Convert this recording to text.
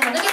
反正